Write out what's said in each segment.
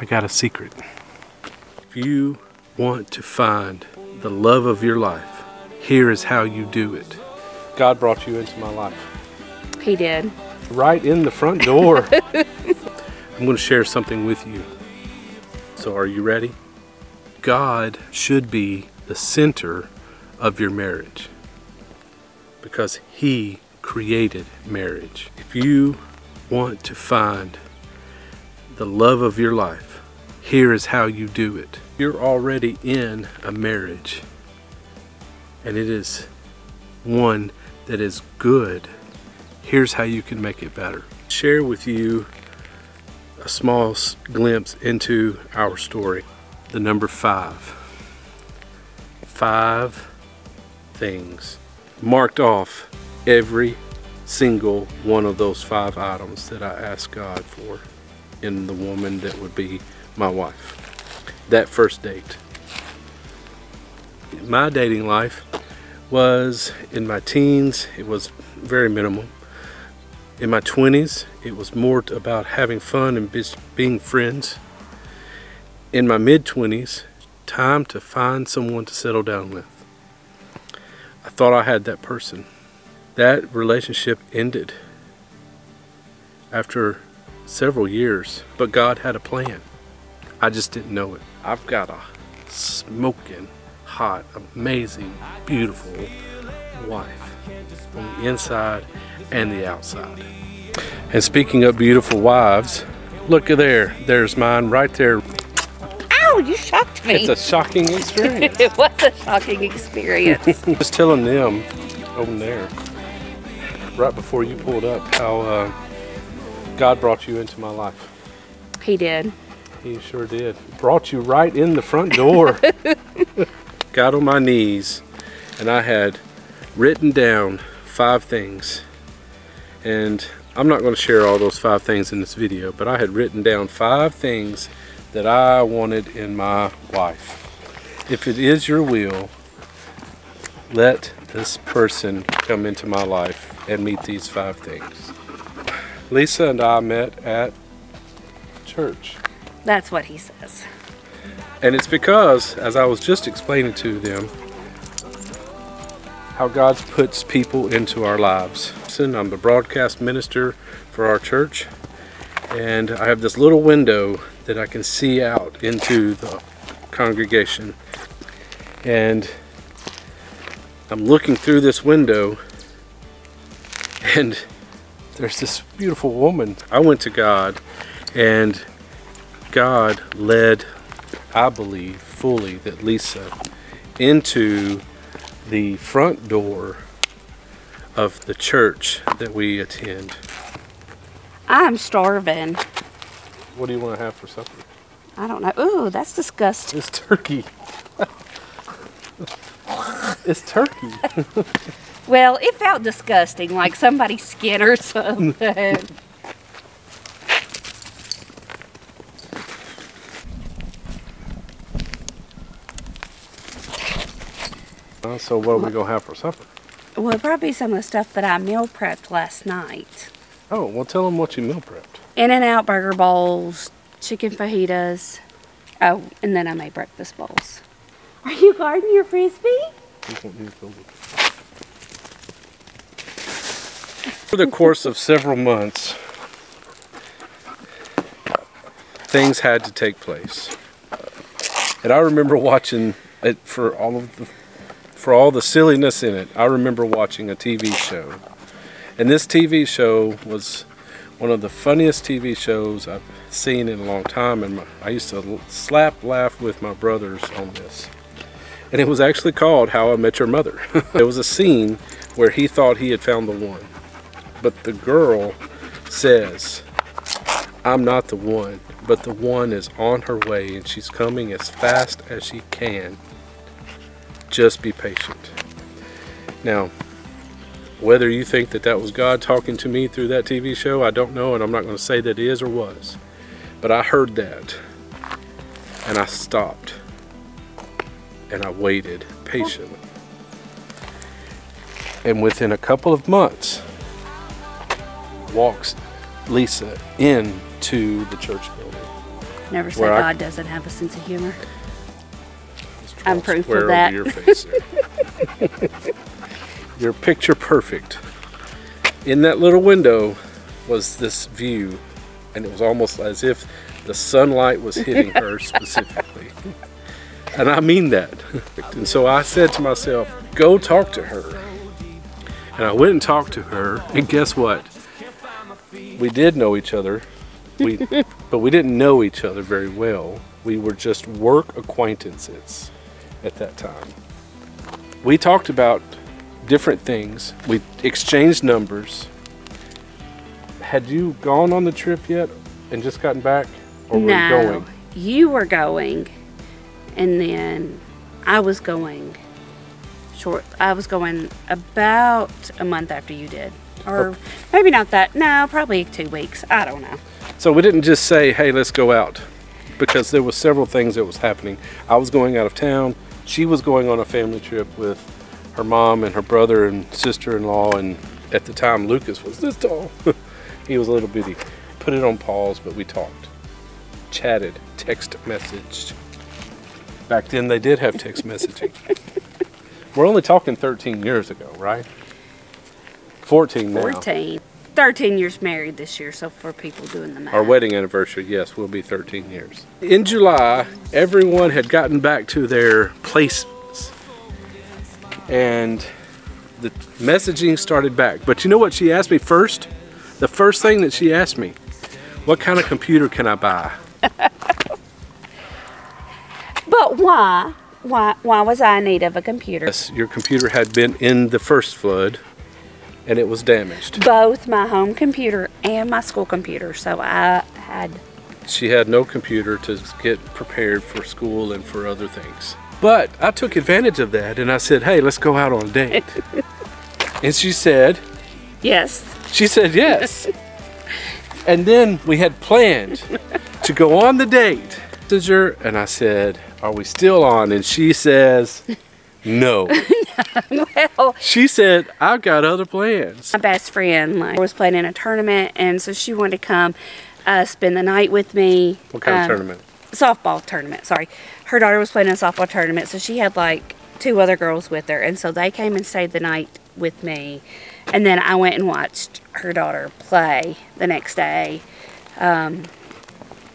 I got a secret. If you want to find the love of your life, here is how you do it. God brought you into my life. He did. Right in the front door. I'm going to share something with you. So, are you ready? God should be the center of your marriage because He created marriage. If you want to find the love of your life, here is how you do it. You're already in a marriage, and it is one that is good. Here's how you can make it better. Share with you a small glimpse into our story. The number five. Five things marked off every single one of those five items that I asked God for in the woman that would be my wife. That first date. My dating life was in my teens, it was very minimal. In my 20s, it was more about having fun and being friends. In my mid 20s, time to find someone to settle down with. I thought I had that person. That relationship ended after several years, but God had a plan. I just didn't know it. I've got a smoking, hot, amazing, beautiful wife on the inside and the outside. And speaking of beautiful wives, look at there. There's mine right there. Ow, you shocked me. It's a shocking experience. it was a shocking experience. Just telling them over there, right before you pulled up, how uh, God brought you into my life. He did. He sure did. Brought you right in the front door. Got on my knees and I had written down five things. And I'm not going to share all those five things in this video, but I had written down five things that I wanted in my wife. If it is your will, let this person come into my life and meet these five things. Lisa and I met at church. That's what he says. And it's because, as I was just explaining to them, how God puts people into our lives. I'm the broadcast minister for our church, and I have this little window that I can see out into the congregation. And I'm looking through this window, and there's this beautiful woman. I went to God, and God led, I believe, fully that Lisa into the front door of the church that we attend. I'm starving. What do you want to have for supper? I don't know. Ooh, that's disgusting. It's turkey. it's turkey. well, it felt disgusting, like somebody's skin or something. So what are we going to have for supper? Well, probably some of the stuff that I meal prepped last night. Oh, well tell them what you meal prepped. In-N-Out burger bowls, chicken fajitas. Oh, and then I made breakfast bowls. Are you guarding your frisbee? For the course of several months, things had to take place. And I remember watching it for all of the for all the silliness in it, I remember watching a TV show. And this TV show was one of the funniest TV shows I've seen in a long time. And my, I used to slap laugh with my brothers on this. And it was actually called How I Met Your Mother. there was a scene where he thought he had found the one. But the girl says, I'm not the one, but the one is on her way and she's coming as fast as she can just be patient. Now, whether you think that that was God talking to me through that TV show, I don't know, and I'm not going to say that is or was. But I heard that, and I stopped, and I waited patiently. And within a couple of months, walks Lisa into the church building. Never say Where I- God doesn't have a sense of humor. I'm proof Square of over that. Your face there. You're picture perfect. In that little window was this view, and it was almost as if the sunlight was hitting her specifically. And I mean that. And so I said to myself, go talk to her. And I went and talked to her, and guess what? We did know each other, we, but we didn't know each other very well. We were just work acquaintances at that time. We talked about different things. We exchanged numbers. Had you gone on the trip yet and just gotten back? Or were you no, going? you were going, and then I was going. Short. I was going about a month after you did, or maybe not that. No, probably two weeks. I don't know. So we didn't just say, hey, let's go out. Because there was several things that was happening. I was going out of town. She was going on a family trip with her mom and her brother and sister-in-law. And at the time, Lucas was this tall. he was a little bitty. Put it on pause, but we talked. Chatted, text messaged. Back then, they did have text messaging. We're only talking 13 years ago, right? 14 now. 14. 13 years married this year, so for people doing the math. Our wedding anniversary, yes, will be 13 years. In July, everyone had gotten back to their places. And the messaging started back. But you know what she asked me first? The first thing that she asked me, what kind of computer can I buy? But why? Why? Why was I in need of a computer? Yes, your computer had been in the first flood and it was damaged. Both my home computer and my school computer, so I had. She had no computer to get prepared for school and for other things. But I took advantage of that and I said, hey, let's go out on a date. and she said, Yes. she said yes. and then we had planned to go on the date. And I said, are we still on? And she says, no. Well, She said, I've got other plans. my best friend like was playing in a tournament, and so she wanted to come uh, spend the night with me. What kind of Um, tournament? Softball tournament. Sorry, her daughter was playing in a softball tournament, so she had like two other girls with her, and so they came and stayed the night with me, and then I went and watched her daughter play the next day. Um,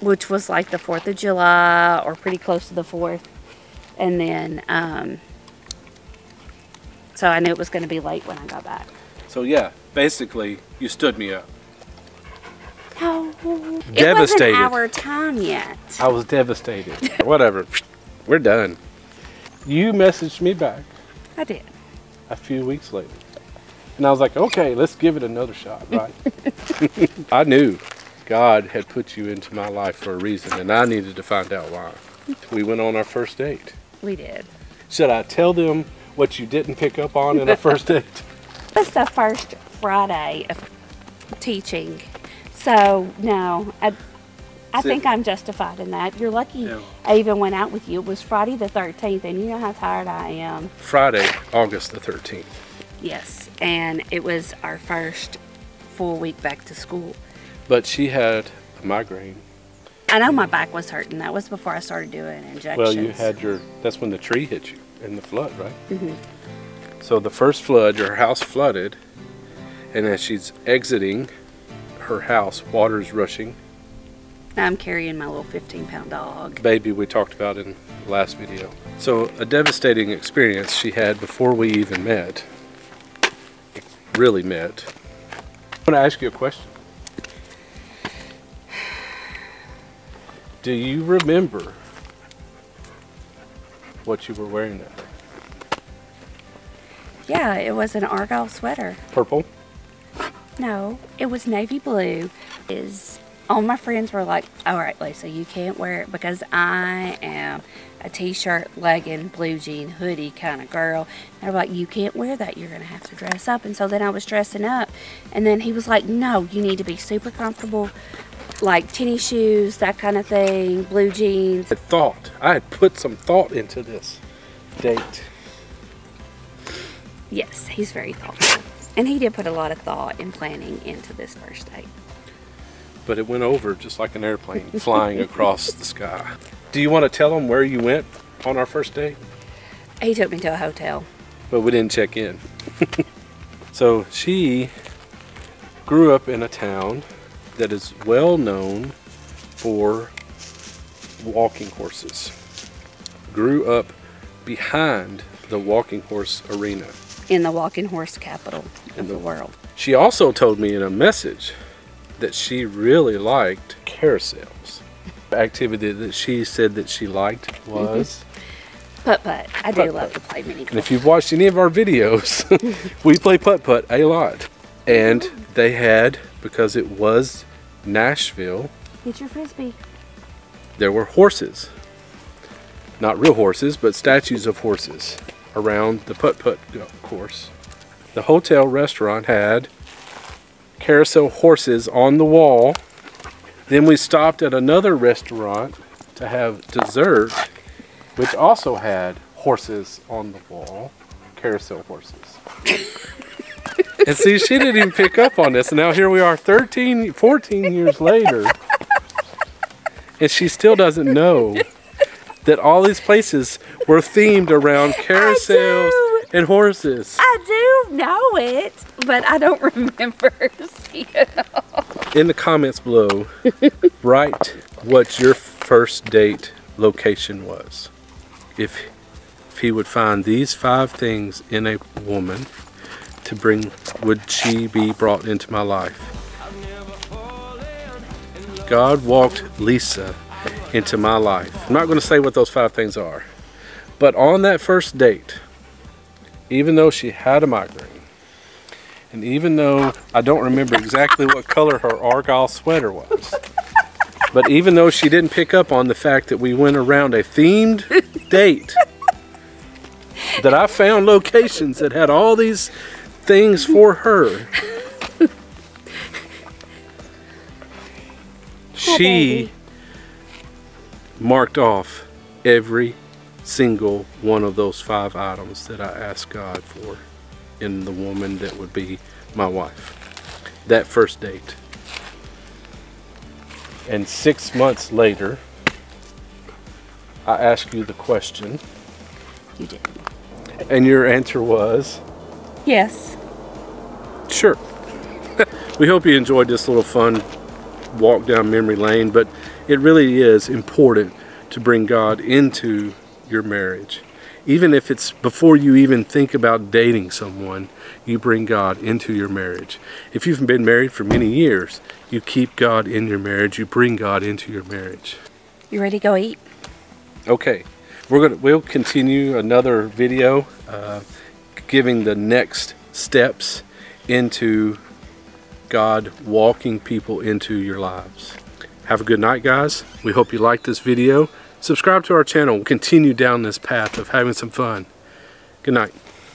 which was like the 4th of July or pretty close to the 4th. And then, um, so I knew it was going to be late when I got back. So yeah, basically, you stood me up. No, it wasn't our time yet. I was devastated. Whatever. We're done. You messaged me back I did. a few weeks later. And I was like, okay, let's give it another shot, right? I knew God had put you into my life for a reason, and I needed to find out why. We went on our first date. We did. Should I tell them what you didn't pick up on in our first date? That's the first Friday of teaching. So, no, I, I See- think I'm justified in that. You're lucky Yeah. I even went out with you. It was Friday the 13th, and you know how tired I am. Friday, August the 13th. Yes, and it was our first full week back to school. But she had a migraine. I know my back was hurting. That was before I started doing injections. Well, you had your, that's when the tree hit you in the flood, right? Mm-hmm. So the first flood, your house flooded, and as she's exiting her house, water's rushing. I'm carrying my little 15 pound dog. Baby, we talked about in the last video. So a devastating experience she had before we even met. Really met. I want to ask you a question. Do you remember what you were wearing that day? Yeah, it was an Argyle sweater. Purple? No, it was navy blue. Is all my friends were like, "All right, Lisa, you can't wear it because I am a t-shirt, legging, blue jean, hoodie kind of girl." They were like, "You can't wear that. You're gonna have to dress up." And so then I was dressing up, and then he was like, "No, you need to be super comfortable, like tennis shoes, that kind of thing, blue jeans." I thought, I had put some thought into this date. Yes, he's very thoughtful, and he did put a lot of thought and planning into this first date. but it went over just like an airplane flying across the sky. Do you want to tell him where you went on our first date? He took me to a hotel. But we didn't check in. so she grew up in a town that is well known for walking horses. Grew up behind the walking horse arena. In the walking horse capital of the, the world. She also told me in a message that she really liked carousels. The activity that she said that she liked mm-hmm. was putt putt. I do love to play mini golf. And if you've watched any of our videos, we play putt putt a lot. And mm-hmm. they had, because it was Nashville, get your frisbee. There were horses. Not real horses, but statues of horses around the putt putt course. The hotel restaurant had carousel horses on the wall. Then we stopped at another restaurant to have dessert which also had horses on the wall, carousel horses. And see, she didn't even pick up on this. And now here we are 13, 14 years later. And she still doesn't know that all these places were themed around carousels and horses. I do know it, but I don't remember seeing it all. In the comments below, write what your first date location was if, if he would find these five things in a woman to bring, would she be brought into my life? God walked Lisa into my life. I'm not going to say what those five things are. But on that first date, even though she had a migraine, and even though I don't remember exactly what color her Argyle sweater was, but even though she didn't pick up on the fact that we went around a themed date that I found locations that had all these things for her. she marked off every single one of those five items that I asked God for in the woman that would be my wife. That first date. And six months later, I asked you the question. You did. And your answer was? Yes. Sure. we hope you enjoyed this little fun walk down memory lane, but it really is important to bring God into your marriage. Even if it's before you even think about dating someone, you bring God into your marriage. If you've been married for many years, you keep God in your marriage, you bring God into your marriage. You ready to go eat? Okay, we're gonna we'll continue another video uh, giving the next steps into God walking people into your lives. Have a good night, guys. We hope you liked this video. Subscribe to our channel. We'll continue down this path of having some fun. Good night.